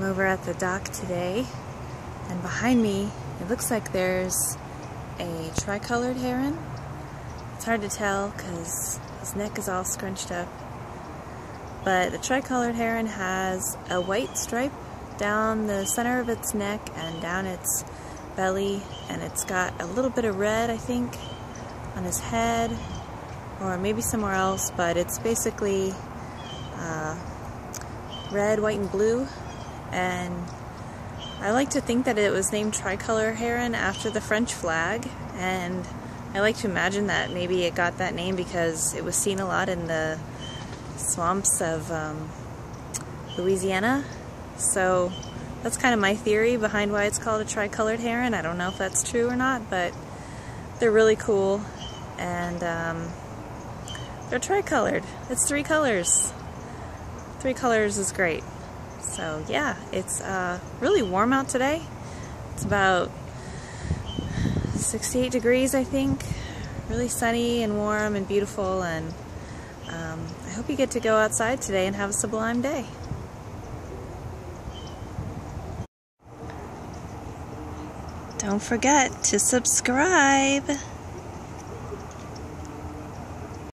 I'm over at the dock today, and behind me, it looks like there's a tricolored heron. It's hard to tell because his neck is all scrunched up. But the tricolored heron has a white stripe down the center of its neck and down its belly, and it's got a little bit of red, I think, on his head, or maybe somewhere else, but it's basically uh, red, white, and blue and I like to think that it was named tricolor heron after the French flag and I like to imagine that maybe it got that name because it was seen a lot in the swamps of um, Louisiana so that's kind of my theory behind why it's called a tricolored heron. I don't know if that's true or not but they're really cool and um, they're tricolored. It's three colors. Three colors is great. So yeah, it's uh, really warm out today. It's about 68 degrees, I think. Really sunny and warm and beautiful, and um, I hope you get to go outside today and have a sublime day. Don't forget to subscribe.